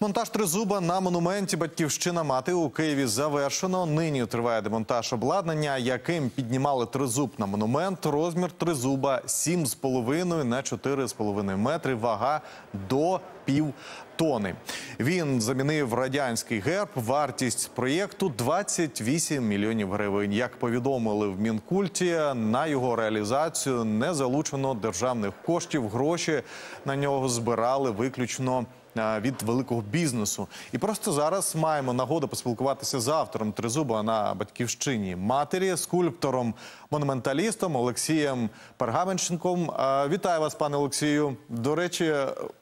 Монтаж тризуба на монументі Батьківщина мати у Києві завершено. Нині триває демонтаж обладнання, яким піднімали тризуб на монумент. Розмір тризуба 7,5 на 4,5 метри. Вага до пів тони. Він замінив радянський герб. Вартість проєкту 28 мільйонів гривень. Як повідомили в Мінкульті, на його реалізацію не залучено державних коштів. Гроші на нього збирали виключно від великого бізнесу. І просто зараз маємо нагоду поспілкуватися з автором тризуба на батьківщині матері, скульптором, монументалістом Олексієм Пергаменченком. Е, Вітаю вас, пане Олексію. До речі,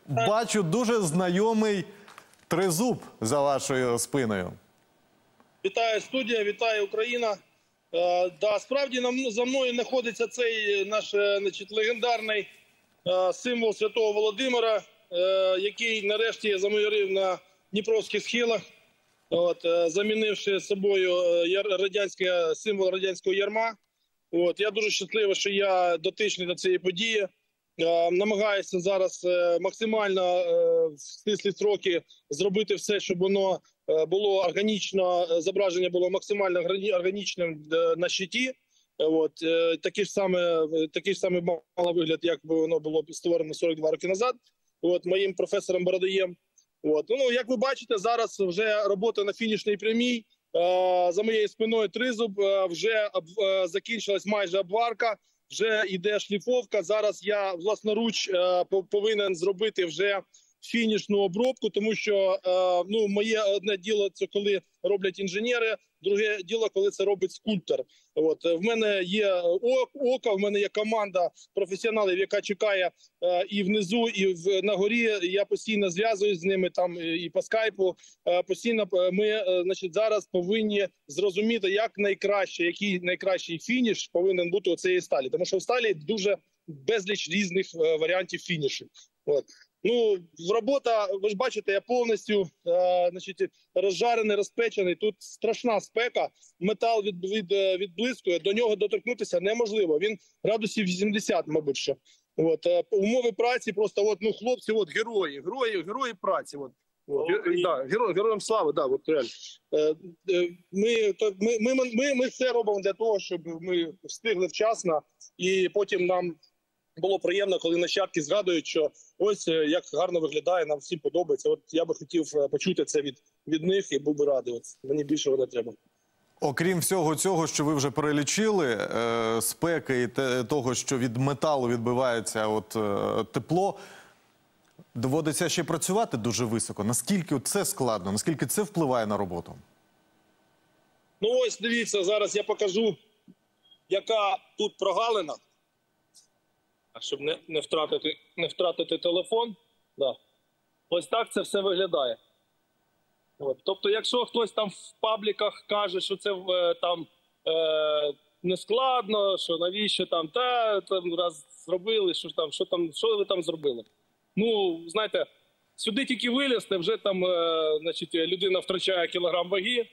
бачу дуже знайомий тризуб за вашою спиною. Вітаю студія, вітаю Україна. Е, да, справді нам за мною знаходиться цей наш е, значить, легендарний е, символ святого Володимира, е, який нарешті замайорив на Дніпровських схилах, от, е, замінивши собою е, радянське символ радянського ярма. От я дуже щасливий, що я дотичний до цієї події. Е, Намагаюся зараз е, максимально е, в стислі строки зробити все, щоб воно е, було органічно, е, зображення було максимально органі- органічним е, на щиті. Е, От е, такий ж саме е, такий ж саме мало вигляд, як би воно було створено 42 роки назад. От моїм професором Бородоєм. От ну як ви бачите, зараз вже робота на фінішній прямій. Е, За моєю спиною тризуб е, вже е, закінчилась майже обварка. Вже йде шліфовка. Зараз я власноруч по- повинен зробити вже фінішну обробку, тому що ну моє одне діло це коли роблять інженери, друге діло, коли це робить скульптор. От е, в мене є о- око, в мене є команда професіоналів, яка чекає е, і внизу, і в на горі. Я постійно зв'язуюсь з ними там е, і по скайпу. Е, Постійно е, ми е, значить зараз повинні зрозуміти, як найкраще, який найкращий фініш повинен бути у цієї сталі, тому що в сталі дуже безліч різних е, варіантів фінішів. От. Ну, робота, ви ж бачите, я повністю е, значить, розжарений, розпечений. Тут страшна спека, метал від, від, е, відблискує, до нього доторкнутися неможливо. Він градусів 80, мабуть, що. От, е, умови праці просто, от, ну, хлопці, от, герої, герої, герої праці. От. От, да, геро, героям слави, да, от реально. Е, е, ми, то, ми, ми, ми, ми все робимо для того, щоб ми встигли вчасно, і потім нам було приємно, коли нащадки згадують, що ось е, як гарно виглядає, нам всім подобається. От я би хотів е, почути це від, від них і був би радий. От мені більше не треба. Окрім всього цього, що ви вже перелічили, е, спеки і те, того, що від металу відбивається от, е, тепло, доводиться ще працювати дуже високо. Наскільки це складно, наскільки це впливає на роботу? Ну ось дивіться, зараз я покажу, яка тут прогалина. А Щоб не, не, втратити, не втратити телефон. Да. Ось так це все виглядає. От. Тобто, якщо хтось там в пабліках каже, що це е, там е, не складно, що навіщо там, та там раз зробили, що там, що там, що ви там зробили? Ну, знаєте, сюди тільки вилізти, вже там е, значить, людина втрачає кілограм ваги,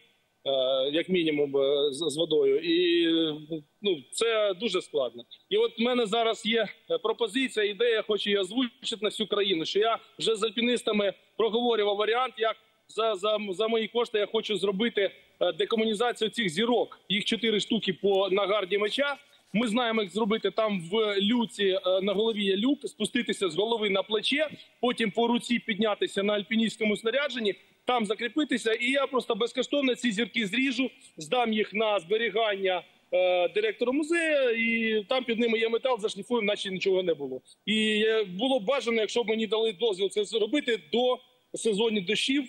як мінімум, е, з, водою. І е, ну, це дуже складно. І от в мене зараз є е, пропозиція, ідея, хочу її озвучити на всю країну, що я вже з альпіністами проговорював варіант, як за, за, за мої кошти я хочу зробити е, декомунізацію цих зірок. Їх чотири штуки по на гарді меча. Ми знаємо, як зробити там в люці е, на голові є люк, спуститися з голови на плече, потім по руці піднятися на альпіністському снарядженні, там закріпитися. І я просто безкоштовно ці зірки зріжу, здам їх на зберігання е, директору музею, і там під ними є метал, зашліфуємо, наче нічого не було. І е, було б бажано, якщо б мені дали дозвіл це зробити до сезонів дощів.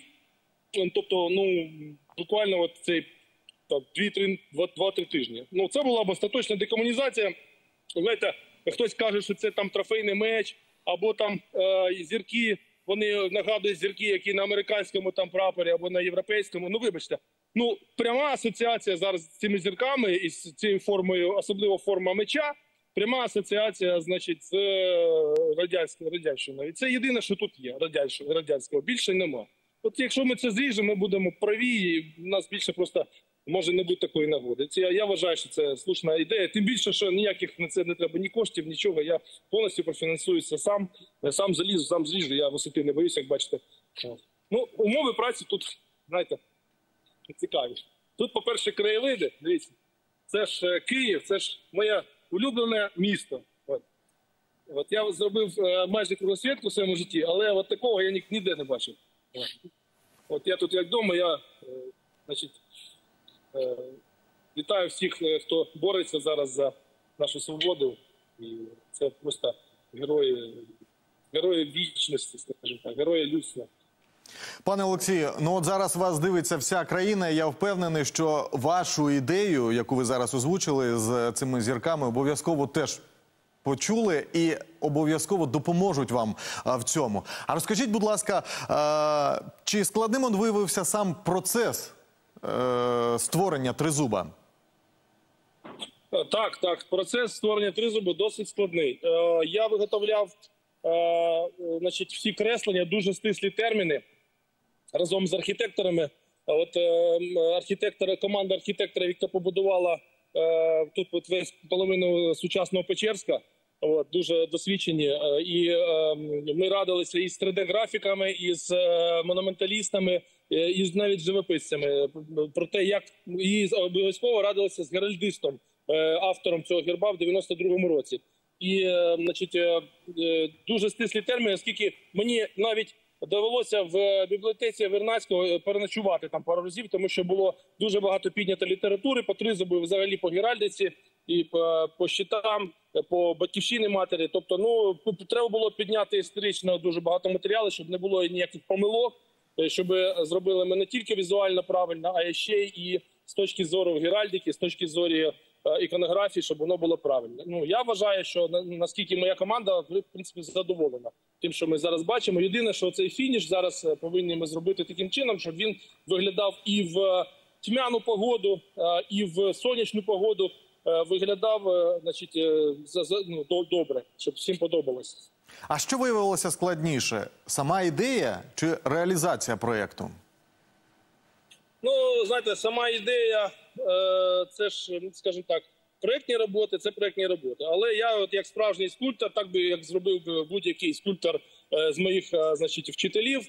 Тобто, ну буквально от цей там, 2-3 2-3 тижні. Ну це була б остаточна декомунізація. Знаєте, хтось каже, що це там трофейний меч, або там е, зірки. Вони нагадують зірки, які на американському там прапорі або на європейському. Ну, вибачте, ну пряма асоціація зараз з цими зірками і з цією формою, особливо форма меча. Пряма асоціація, значить, з е, радянською радянщиною. І це єдине, що тут є радянського, радянського. Більше нема. От якщо ми це зріжемо, ми будемо праві, і в нас більше просто може не бути такої нагоди. Це я, я вважаю, що це слушна ідея. Тим більше, що ніяких на це не треба ні коштів, нічого. Я повністю профінансуюся сам. Я сам залізу, сам зріжу. Я висоти не боюся, як бачите. Ну, умови праці тут, знаєте, цікаві. Тут, по-перше, краєвиди, дивіться, це ж е, Київ, це ж моє улюблене місто. От. От я зробив е, майже кругосвітку в своєму житті, але от такого я ніде не бачив. От, я тут як вдома, я е, значить, вітаю всіх, е, хто бореться зараз за нашу свободу. І це просто герої, герої вічності, скажімо так, герої людства. Пане Олексію, ну от зараз вас дивиться вся країна. Я впевнений, що вашу ідею, яку ви зараз озвучили з цими зірками, обов'язково теж почули і обов'язково допоможуть вам а, в цьому. А розкажіть, будь ласка, чи складним от виявився сам процес е, створення тризуба? Е, Так, так. Процес створення тризубу досить складний. Е, я виготовляв е, е, значить, всі креслення, дуже стислі терміни разом з архітекторами. От е, м, команда архітекторів, яка побудувала е, тут от весь половину сучасного Печерська. От, дуже досвідчені. Е, І е, ми радилися із 3D-графіками, із е, монументалістами, е, і навіть живописцями е, про те, як і обов'язково радилися з геральдистом, е, автором цього герба в 92-му році. І е, значить, е, е, дуже стислі терміни, оскільки мені навіть довелося в бібліотеці Вернацького е, переночувати там пару разів, тому що було дуже багато піднято літератури по тризубу, і взагалі по геральдиці, і по, по щитам, е, по батьківщині матері. Тобто, ну треба було підняти історично дуже багато матеріалу, щоб не було ніяких помилок, е, щоб зробили ми не тільки візуально правильно, а ще і з точки зору геральдики, з точки зору е, іконографії, щоб воно було правильно. Ну я вважаю, що на- наскільки моя команда в принципі задоволена тим, що ми зараз бачимо. Єдине, що цей фініш зараз е, повинні ми зробити таким чином, щоб він виглядав і в е, тьмяну погоду, е, і в сонячну погоду. е, Виглядав, е, значить, е, за, за ну, до- добре, щоб всім подобалося. А що виявилося складніше: сама ідея чи реалізація проєкту? Ну, знаєте, сама ідея, е, це ж, скажімо так, проєктні роботи, це проєктні роботи. Але я, от як справжній скульптор, так би як зробив би будь-який скульптор е, з моїх, е, значить, вчителів,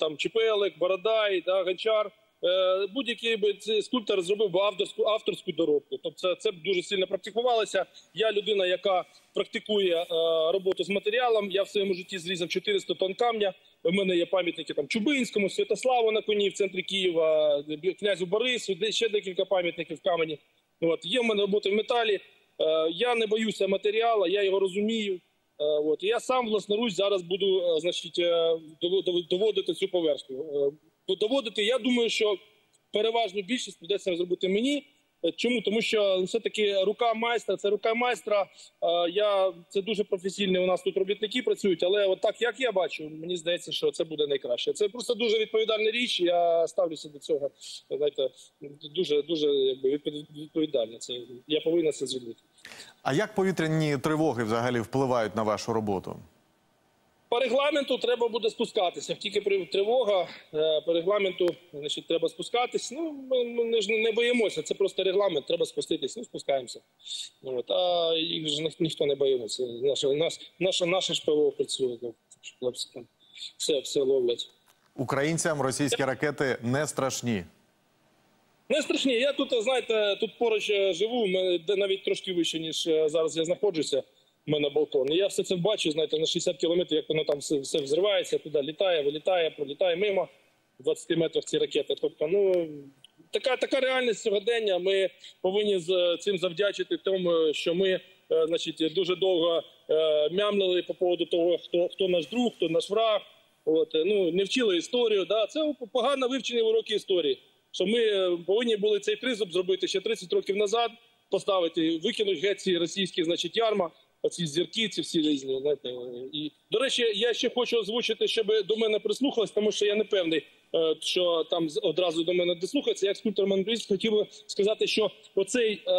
там Чепелик, Бородай, да, Гончар. Е, Будь-який би скульптор зробив би авторську авторську доробку. Тобто це, б дуже сильно практикувалося. Я людина, яка практикує е, роботу з матеріалом. Я в своєму житті зрізав 400 тонн камня. У мене є пам'ятники там Чубинському, Святославу на коні в центрі Києва, князю Борису, де ще декілька пам'ятників камені. От є в мене роботи в металі. Е, я не боюся матеріалу, я його розумію. От я сам власноруч зараз буду значить, дово- дово- доводити цю поверхню. Е, Доводити, я думаю, що переважну більшість придеться зробити мені. Е, Чому? Тому що все таки рука майстра, це рука майстра. Е, Я це дуже професійні. У нас тут робітники працюють, але от так як я бачу, мені здається, що це буде найкраще. Це просто дуже відповідальна річ. Я ставлюся до цього. Знаєте, дуже дуже якби відпов- відповідально. Це я повинен це зробити. А як повітряні тривоги взагалі впливають на вашу роботу? По регламенту треба буде спускатися. Тільки при тривога е, по регламенту, значить, треба спускатись. Ну ми, ми ж не боїмося. Це просто регламент. Треба спуститись. Ну спускаємося. От а їх ж ніхто не боїться. Наша наш, наша наша ж ПВО працює. Ну, хлопці там все, все ловлять. Українцям російські ракети не страшні. Не страшні. Я тут, знаєте, тут поруч е, живу, навіть трошки вище, ніж е, зараз я знаходжуся. У мене балкон. І я все це бачу, знаєте, на 60 кілометрів, як воно там все, все взривається, туди літає, вилітає, пролітає мимо 20 метрах ці ракети. Тобто, ну така, така реальність сьогодення. Ми повинні цим завдячити тому, що ми, е, значить, дуже довго е, мямлили по поводу того, хто хто наш друг, хто наш враг. От ну не вчили історію. Да, це погано вивчені уроки історії. Що ми е, повинні були цей тризуб зробити ще 30 років назад, поставити, викинути геть ці російські, значить, ярма, оці зірки, ці всі різні. Знаєте. І до речі, я ще хочу озвучити, щоб до мене прислухались, тому що я не певний, е, що там одразу до мене дослухаються. Як скульптор мандріст хотів би сказати, що оцей е,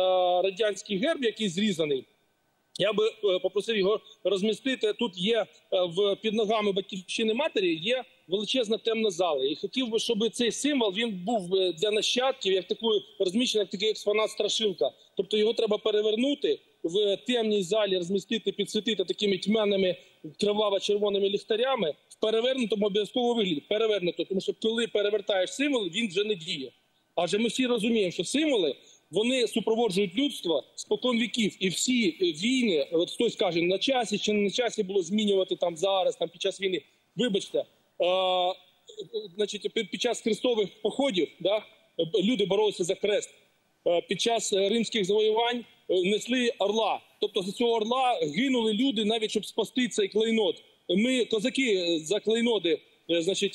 радянський герб, який зрізаний. Я би е, попросив його розмістити. Тут є під ногами батьківщини матері є величезна темна зала. І хотів би, щоб цей символ він був для нащадків, як такою розміщений, як такий експонат страшилка. Тобто його треба перевернути в темній залі розмістити, підсвітити такими тьмяними криваво-червоними ліхтарями в перевернутому обов'язково вигляді. Перевернуто, тому що коли перевертаєш символ, він вже не діє. Адже ми всі розуміємо, що символи вони супроводжують людство спокон віків, і всі війни, от хтось каже, на часі чи не на часі було змінювати там зараз, там під час війни. Вибачте, е, значить, під час хрестових походів да, люди боролися за хрест. Е, Під час е, римських завоювань е, несли орла. Тобто за цього орла гинули люди, навіть щоб спасти цей клейнот. Ми, козаки, за клейноди, значить,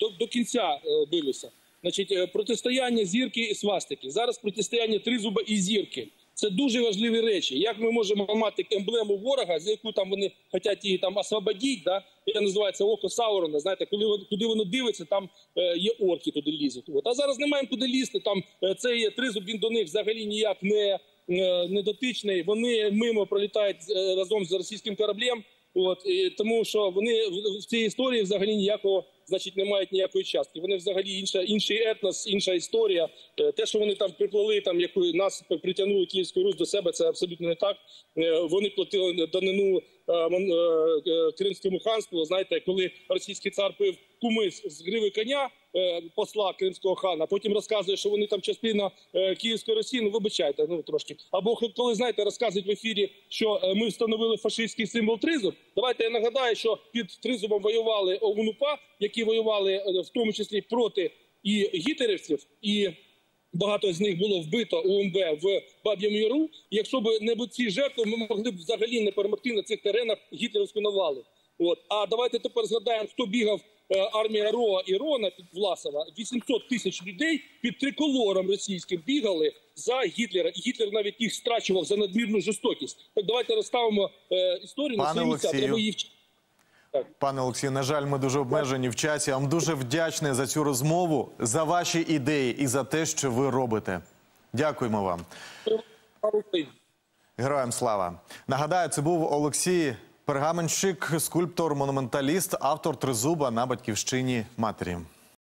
до, до кінця билися. Значить, протистояння зірки і свастики. Зараз протистояння тризуба і зірки. Це дуже важливі речі. Як ми можемо мати емблему ворога, за яку там вони хочуть її там освободити, да? Я називається око Саурона. Знаєте, коли куди воно дивиться, там е, є орки туди лізуть. От. А зараз немає куди лізти. Там е, цей тризуб він до них взагалі ніяк не, е, не дотичний. Вони мимо пролітають разом з російським кораблем. От і тому, що вони в- цій історії взагалі ніякого, значить, не мають ніякої частки. Вони взагалі інша, інший етнос, інша історія. Е, Те, що вони там приплили, там яку нас притягнули Київську Русь до себе, це абсолютно не так. Е, Вони платили данину е, Кримському ханству. Знаєте, коли російський цар пив кумис з гриви коня посла кримського хана, потім розказує, що вони там частина е, Київської Росії. Ну вибачайте, ну трошки. Або коли знаєте, розказують в ефірі, що е, ми встановили фашистський символ тризуб. Давайте я нагадаю, що під тризубом воювали ОУНУПА, які воювали е, в тому числі проти і гітлерівців, і Багато з них було вбито УМБ в Баб'ям Яру. Якщо б не б ці жертви, ми могли б взагалі не перемогти на цих теренах гітлерівську навалу. От а давайте тепер згадаємо, хто бігав е, армія Роа і Рона під Власова. 800 тисяч людей під триколором російським бігали за Гітлера. І Гітлер навіть їх страчував за надмірну жорстокість. Так давайте розставимо е, історію на свої місця. Треба її вчити. Пане Олексію, на жаль, ми дуже обмежені в часі. Я вам дуже вдячний за цю розмову, за ваші ідеї і за те, що ви робите. Дякуємо вам. Героям слава. Нагадаю, це був Олексій Пергаменщик, скульптор, монументаліст, автор тризуба на батьківщині матері.